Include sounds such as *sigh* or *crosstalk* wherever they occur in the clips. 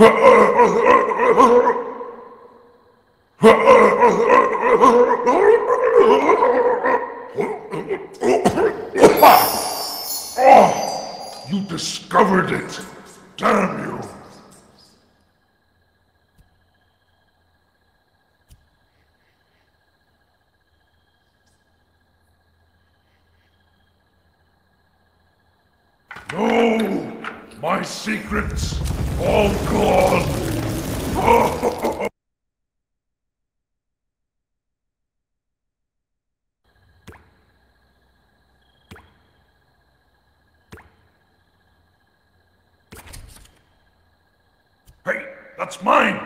you discovered it. Damn you. No, my secrets all gone. *laughs* Hey, that's mine!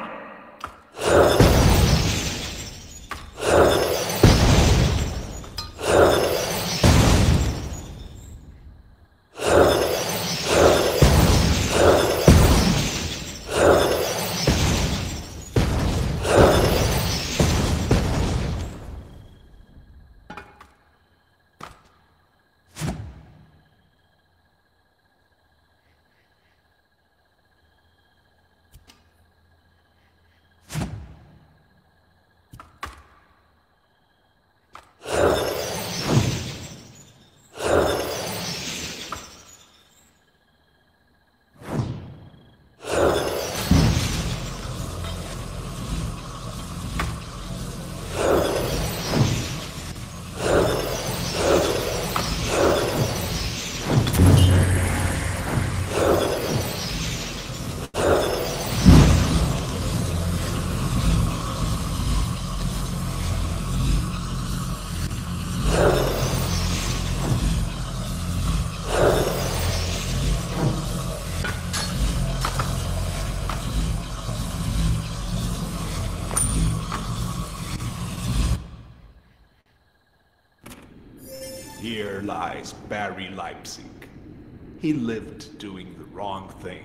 Lies Barry Leipzig. He lived doing the wrong thing.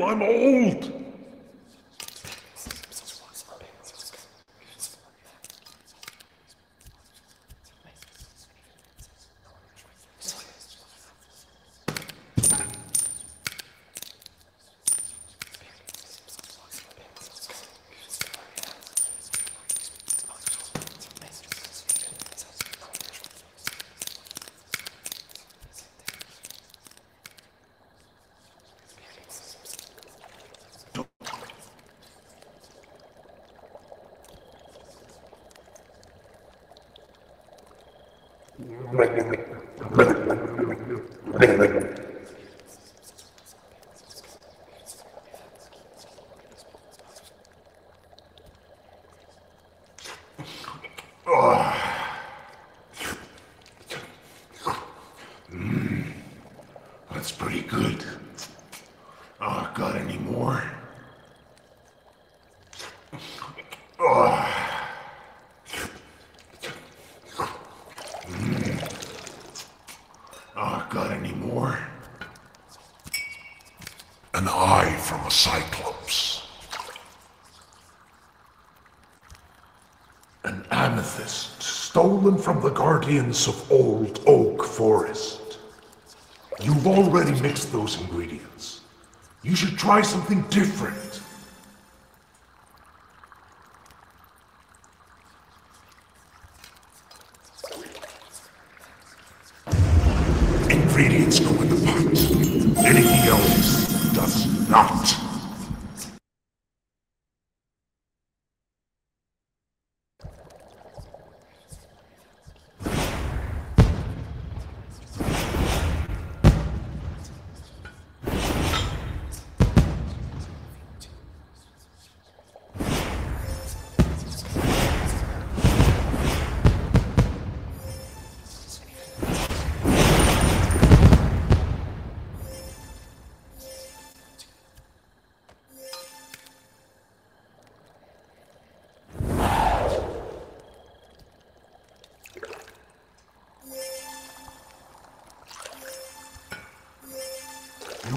I'm old. From the guardians of Old Oak Forest. You've already mixed those ingredients. You should try something different. Ingredients go in the pot. Anything else does not.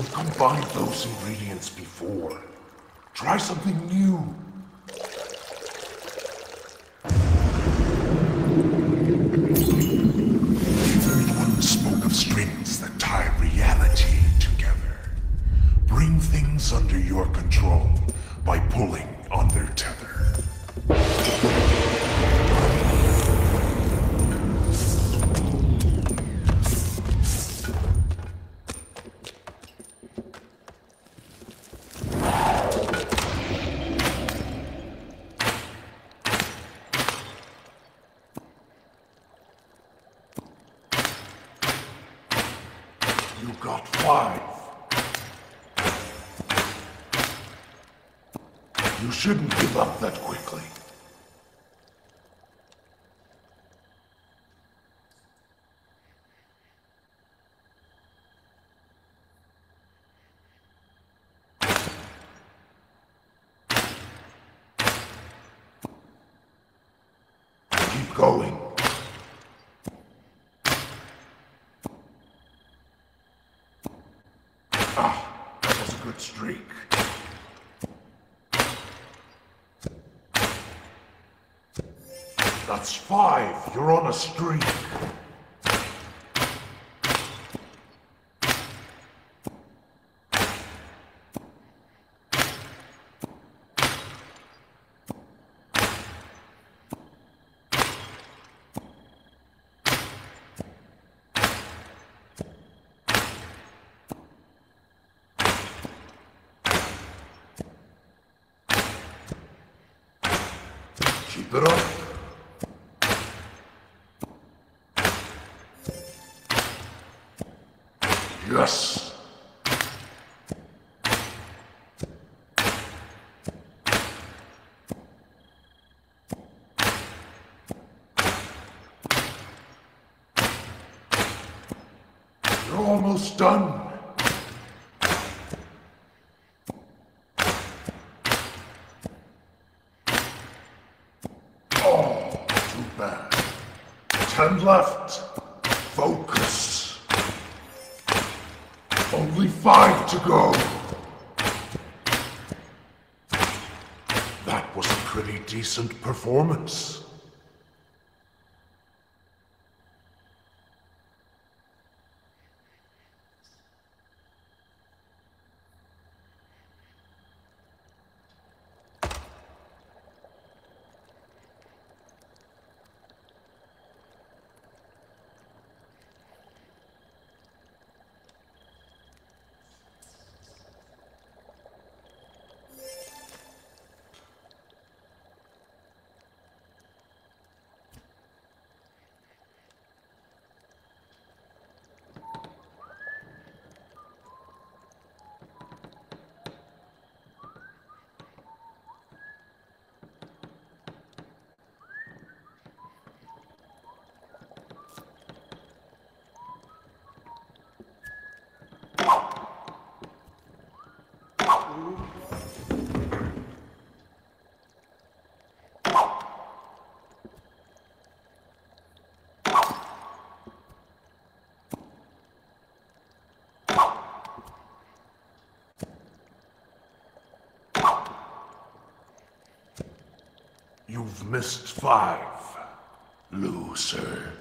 Combined those ingredients before. Try something new. You shouldn't give up that quickly. Keep going. Ah, that was a good streak. That's five. You're on a streak. Keep it up. Yes. You're almost done. Oh, too bad. Ten left. Five to go. That was a pretty decent performance. You've missed five, loser.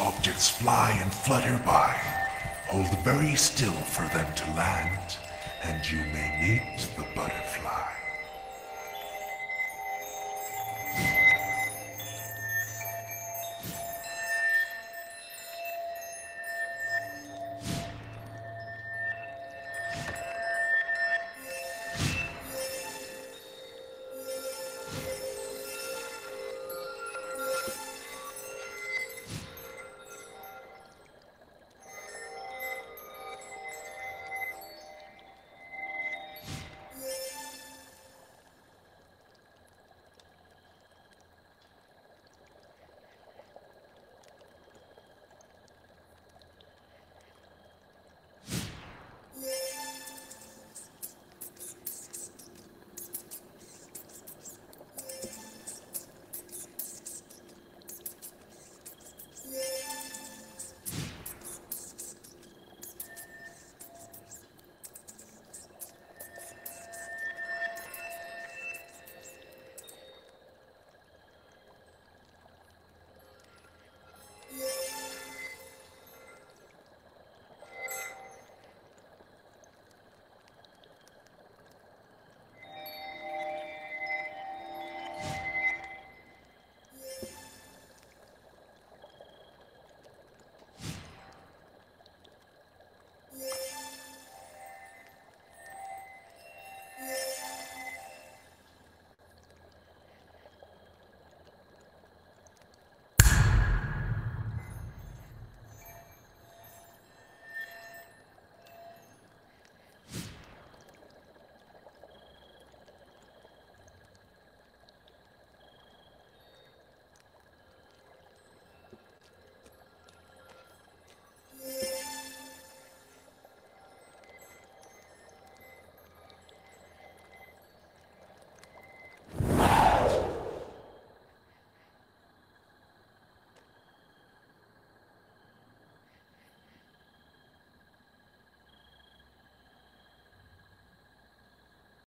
Objects fly and flutter by. Hold very still for them to land, and you may meet the butterfly.